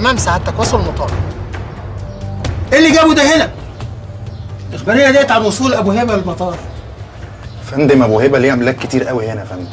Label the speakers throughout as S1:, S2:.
S1: تمام سعادتك. وصل المطار.
S2: إيه اللي جابه ده هنا؟ الإخبارية ديت عن وصول أبو هبة للمطار.
S3: فندم أبو هبة ليه أملاك كتير قوي هنا يا فندم؟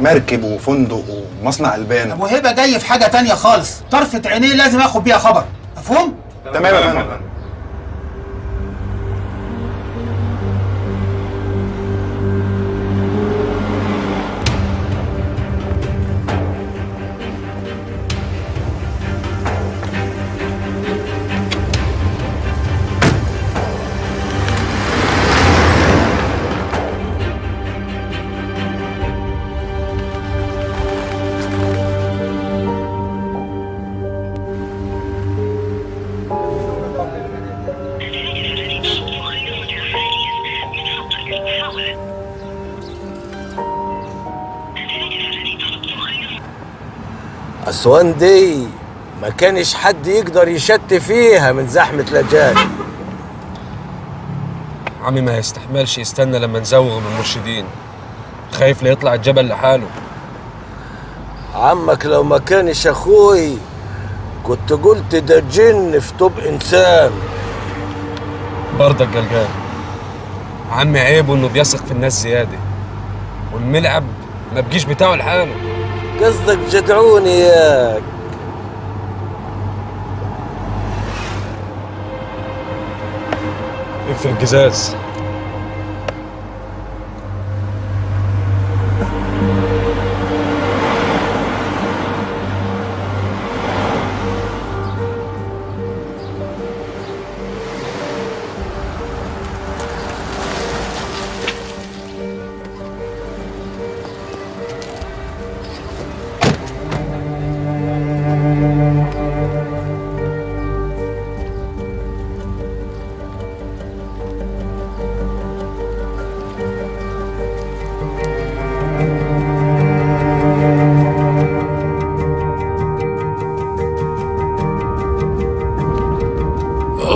S3: مركب وفندق ومصنع ألبان.
S2: أبو هبة جاي في حاجة تانية خالص. طرفة عينيه لازم آخد بيها خبر. مفهوم؟
S3: تمام يا فندم.
S4: أسوان دي ما كانش حد يقدر يشت فيها من زحمة لجان.
S5: عمي ما يستحملش يستنى لما نزوغ من المرشدين. خايف لا يطلع الجبل لحاله.
S4: عمك لو ما كانش أخوي كنت قلت ده جن في طب إنسان.
S5: برضك جلجال عمي عيبه إنه بيثق في الناس زيادة والملعب ما بجيش بتاعه لحاله.
S4: قصدك جدعوني ياك
S5: اقفل الجزاز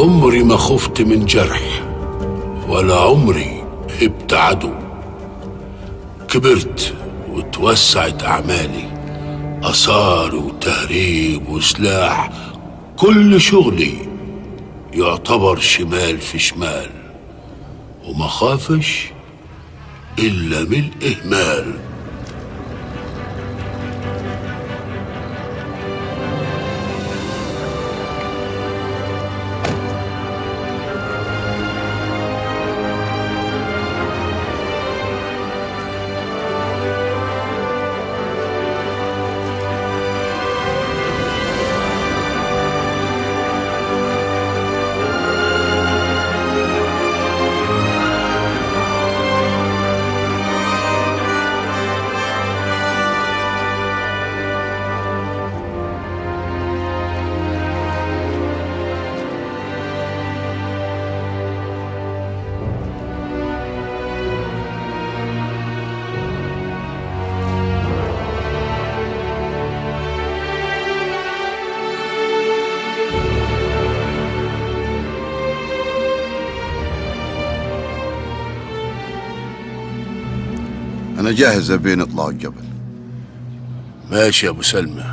S6: عمري ما خفت من جرح ولا عمري هبت عدو كبرت وتوسعت أعمالي آثار وتهريب وسلاح كل شغلي يعتبر شمال في شمال وما خافش إلا من الإهمال
S7: جاهز أبي نطلع الجبل
S6: ماشي يا أبو سلمى.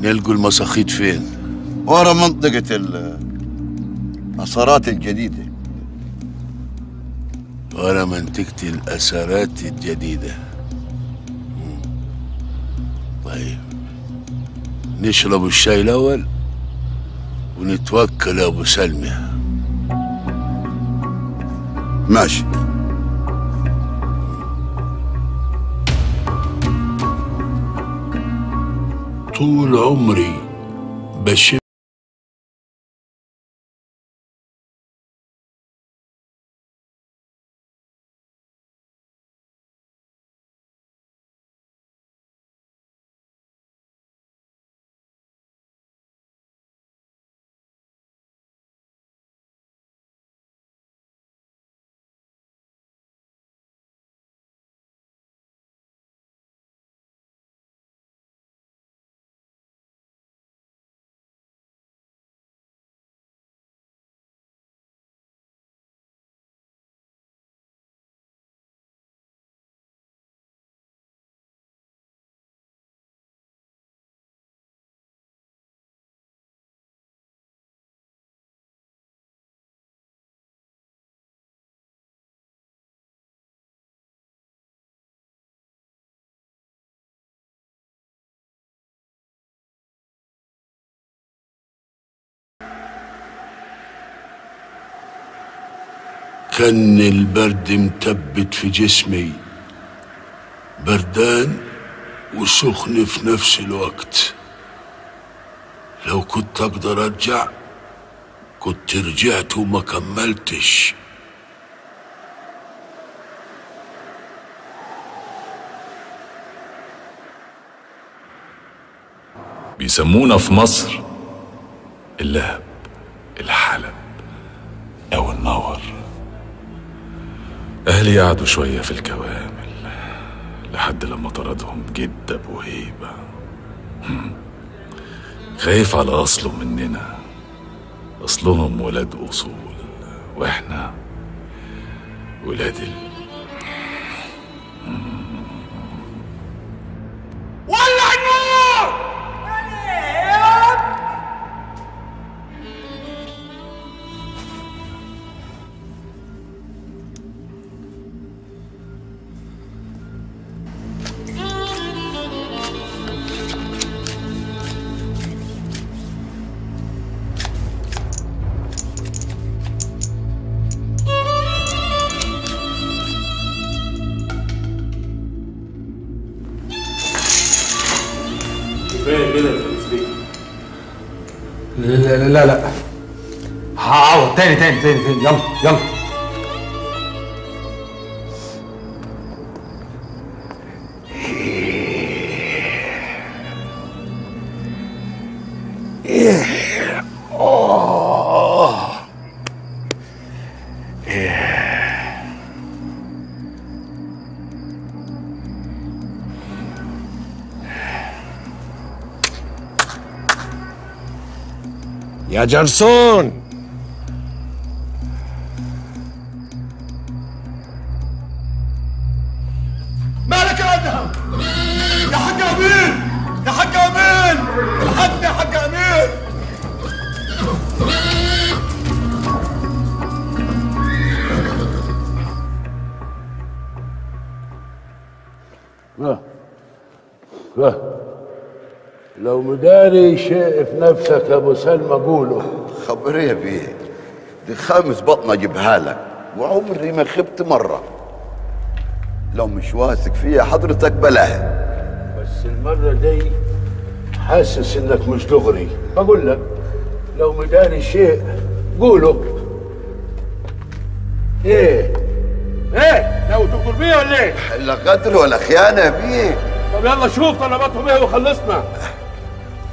S6: نلقوا المساخيط فين؟
S7: ورا منطقة الأثارات الجديدة.
S6: ورا منطقة الأثارات الجديدة. طيب. نشرب الشاي الأول ونتوكل يا أبو سلمى.
S7: ماشي.
S6: طول عمري بشم كان البرد متبت في جسمي. بردان وسخن في نفس الوقت. لو كنت أقدر أرجع كنت رجعت وما كملتش.
S8: بيسمونا في مصر اللهب الحلب أو النور أهلي قعدوا شوية في الكوامل لحد لما طردهم جد أبو هيبة هم. خايف على أصله مننا أصلهم ولاد أصول وإحنا ولاد ال...
S2: لا لا لا لا. هعوض تاني تاني تاني تاني. يلا يلا.
S4: يا جرسون
S6: لو مداري شيء في نفسك يا أبو سلمى قوله.
S7: خبريه بيه دي خامس بطنة أجيبها لك وعمري ما خبت مرة. لو مش واثق فيها حضرتك بلاها.
S6: بس المرة دي حاسس إنك مش دغري. بقول لك لو مداري شيء قوله. إيه؟ إيه؟ لو تقتل بيه ولا إيه؟
S7: لا قتل ولا خيانة يا بيه.
S6: طب يلا شوف طلباتهم إيه وخلصنا.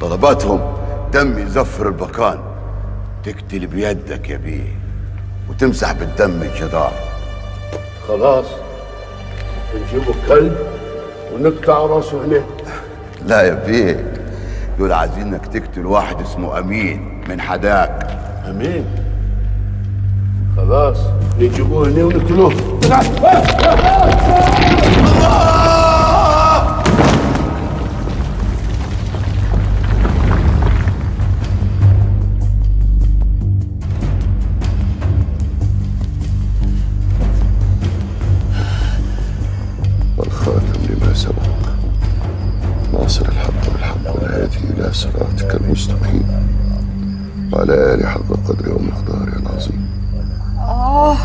S7: طلباتهم دم يزفر المكان تقتل بيدك يا بيه وتمسح بالدم الجدار.
S6: خلاص نجيبوا الكلب ونقطع راسه هنا
S7: لا يا بيه دول عايزينك تقتل واحد اسمه أمين من حداك.
S6: أمين؟ خلاص نجيبوه هنا ونقتلوه.
S9: صراطك المستقيم وعلى آل حق قدر ومقداره العظيم.
S10: آه.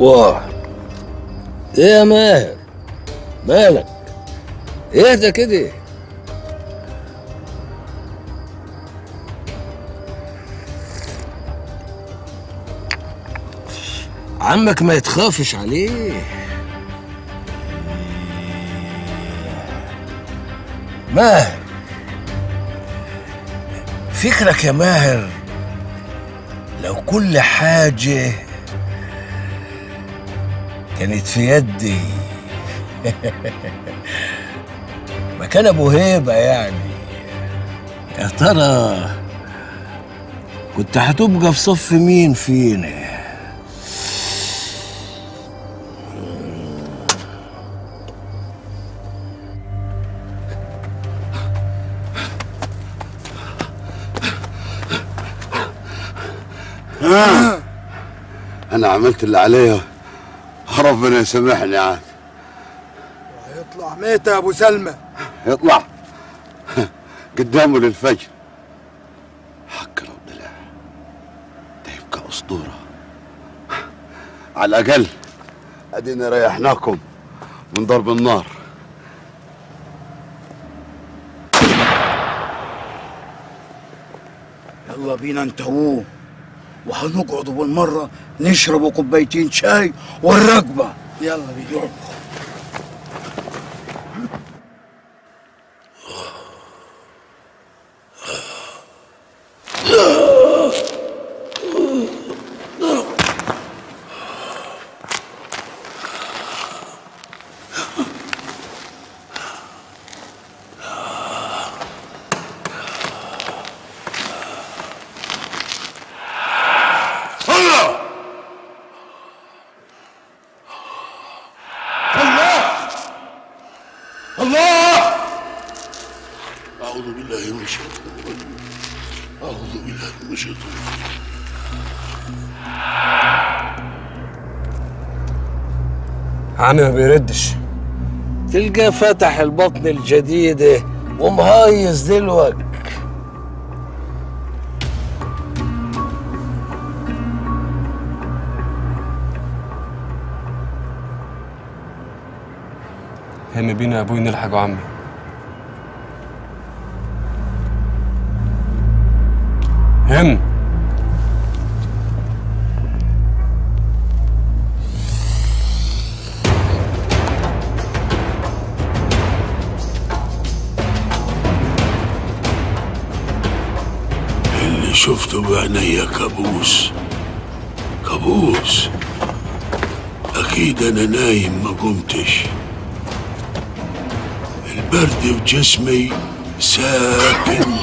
S4: واه إيه يا ماهر؟ مالك؟ اهدى كده؟ عمك ما يتخافش عليه. ماهر. فكرك يا ماهر لو كل حاجة كانت في يدي. مكان أبو هيبة يعني. يا ترى كنت هتبقى في صف مين فينا
S7: أنا عملت اللي عليا. ربنا يسامحني عاد
S11: هيطلع ميت يا أبو سلمى.
S7: يطلع. قدامه للفجر. حق رب الله. ده يبقى أسطورة. على الأقل أدينا ريحناكم من ضرب النار.
S11: يلا بينا انتهوه. وهنقعدوا بالمرة نشربوا كوبايتين شاي والركبة يلا بينا
S6: الله الله الله أعوذ بالله من الشيطان الرجيم. أعوذ بالله من الشيطان الرجيم.
S4: عمي ما بيردش تلقاه فتح البطن الجديدة ومهيص دلوقتي.
S5: هم بينا يا أبوي نلحقوا عمي. هم
S6: اللي شفته بعينيا كابوس. كابوس. أكيد أنا نايم ما قمتش. البرد في جسمي ساكن.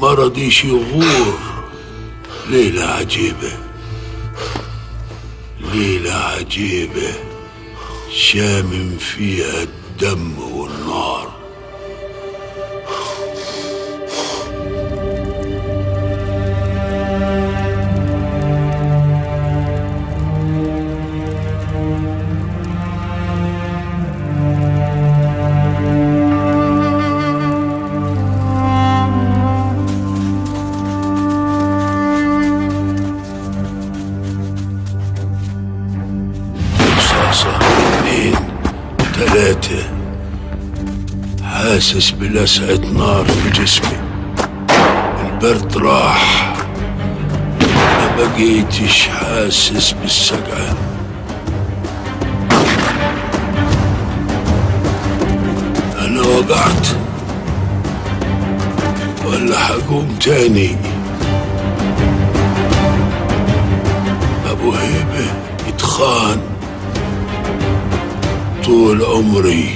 S6: ما رضيش يغور ليلة عجيبة. ليلة عجيبة. شامم فيها الدم والنار. ثلاثة. حاسس بلسعة نار في جسمي. البرد راح. ما بقيتش حاسس بالسقعة. أنا وقعت. ولا حقوم تاني. أبو هيبة اتخان طول عمري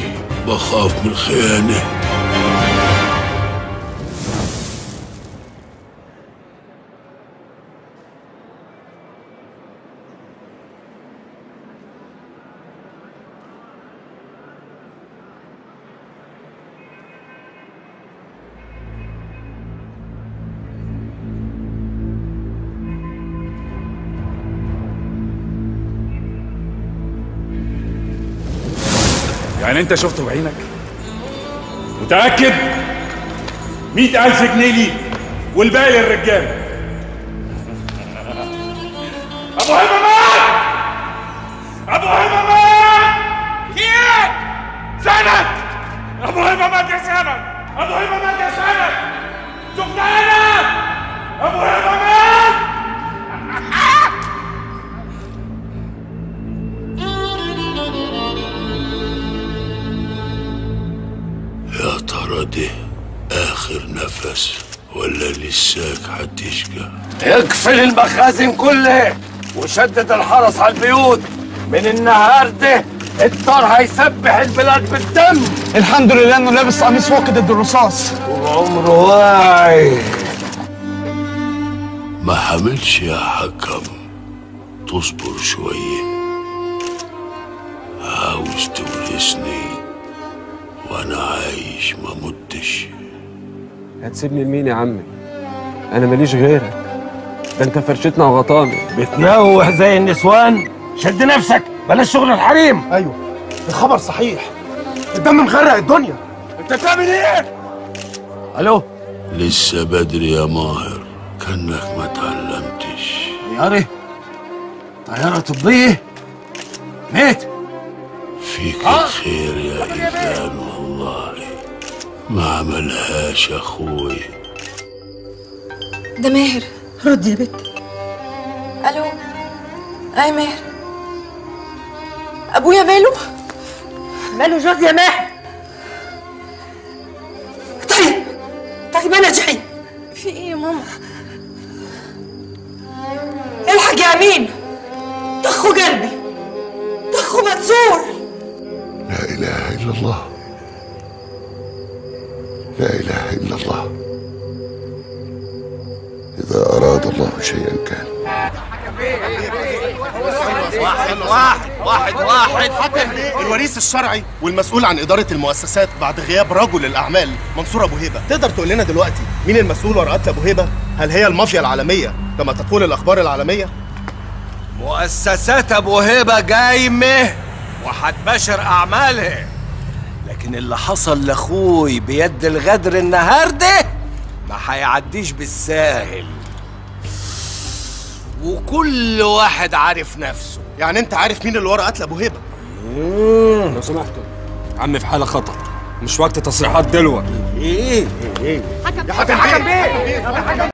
S6: بخاف من الخيانة
S12: يعني انت شفته بعينك؟ متأكد؟ مئة ألف جنيه ليك والباقي للرجالة أبو هيبة مات أبو هيبة مات كيف سند أبو هيبة مات يا سند أبو هيبة مات يا سند شفت أنا؟ أبو هيبة مات
S6: ترى ده آخر نفس ولا لساك هتشقى
S4: اقفل المخازن كلها وشدد الحرس على البيوت. من النهارده الطار هيسبح البلاد بالدم.
S1: الحمد لله إنه لابس قميص واقي ضد الرصاص.
S4: طول عمره واعي.
S6: ما حملش يا حكم. تصبر شوية. عاوز تورثني وأنا عايش ما متش.
S5: هتسيبني لمين يا عمي؟ أنا ماليش غيرك. ده أنت فرشتنا وغطانا.
S4: بتنوه زي النسوان. شد نفسك. بلاش شغل الحريم.
S13: أيوه. الخبر صحيح. الدم مغرق الدنيا.
S4: أنت تعمل إيه؟ ألو؟
S6: لسه بدري يا ماهر. كأنك ما تعلمتش.
S4: طيارة. طيارة طبية. ميت.
S6: فيك الخير يا إيفان والله ما عملهاش أخوي.
S10: ده ماهر. ردي يا بت. ألو. أي ماهر. أبويا ماله؟ ماله جوز يا ماهر؟ طيب طيب أنا جاي في إيه يا ماما؟ الحق يا أمين. طخوا قلبي. طخوا منصور
S9: لا إله إلا الله. لا إله إلا الله. إذا أراد الله شيئا كان.
S13: واحد واحد واحد واحد. حكم الوريث الشرعي والمسؤول عن إدارة المؤسسات بعد غياب رجل الأعمال منصور أبو هيبة. تقدر تقول لنا دلوقتي مين المسؤول وراء قتل أبو هيبة؟ هل هي المافيا العالمية؟ كما تقول الأخبار العالمية؟
S4: مؤسسات أبو هيبة جايمه وهتباشر أعمالها. لكن اللي حصل لأخوي بيد الغدر النهارده ما هيعديش بالساهل. وكل واحد عارف نفسه.
S13: يعني أنت عارف مين اللي ورا قتل أبو هيبة؟
S5: لو سمحتوا. عمي في حالة خطر. مش وقت تصريحات دلوقتي.
S4: إيه إيه
S13: يا حكم بيه.